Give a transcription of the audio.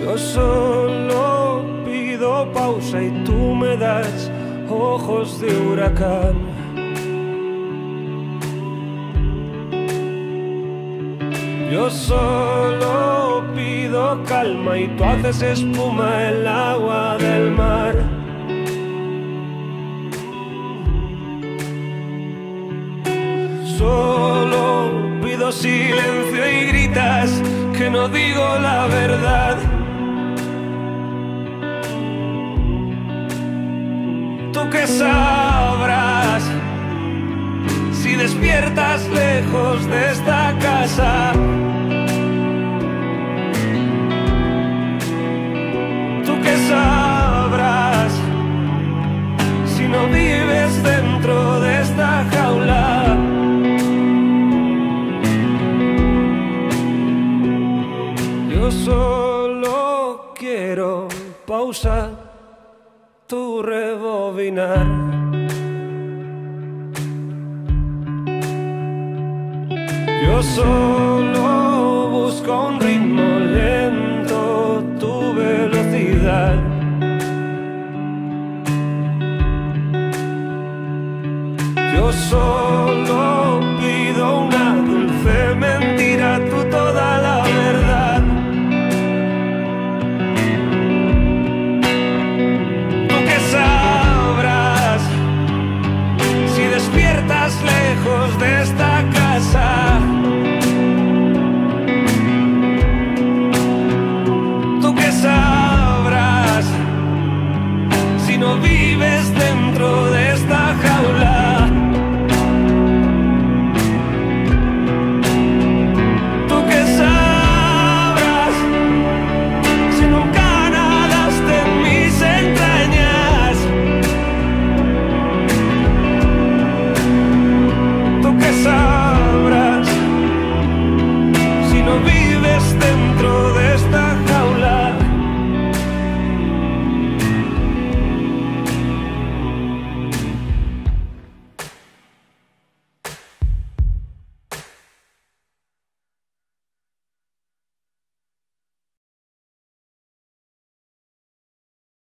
Yo solo pido pausa y tú me das ojos de huracán. Yo solo pido calma y tú haces espuma el agua del mar. Solo pido silencio y gritas que no digo la verdad. Tú que sabrás si despiertas lejos de esta casa. Tú que sabrás si no vives dentro de esta jaula. Yo solo quiero pausa, tu rebobinar. Yo solo busco un ritmo lento, tu velocidad. Yo solo lejos de esta casa. Tú que sabrás si no vives dentro de esta